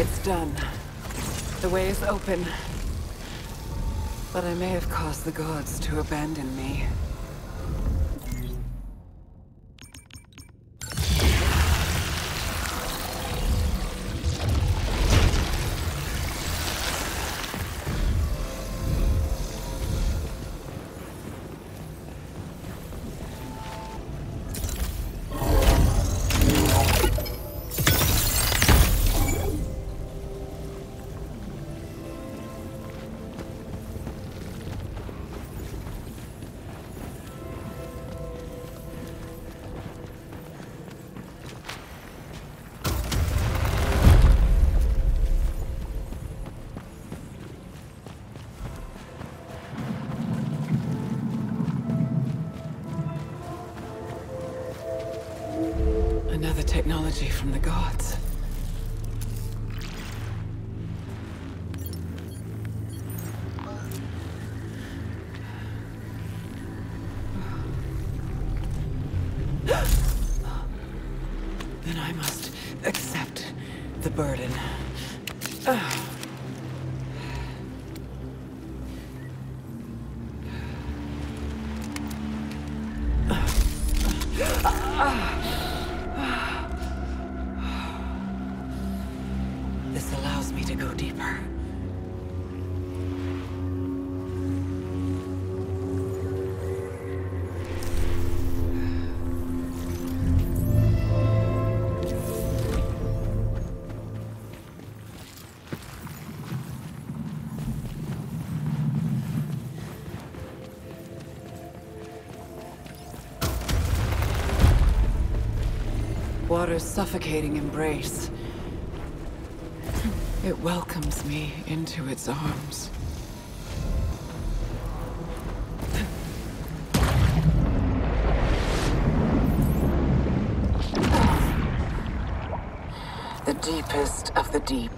It's done. The way is open. But I may have caused the gods to abandon me. Another technology from the gods. Then I must accept the burden. to go deeper. Water's suffocating embrace. It welcomes me into its arms. The deepest of the deep.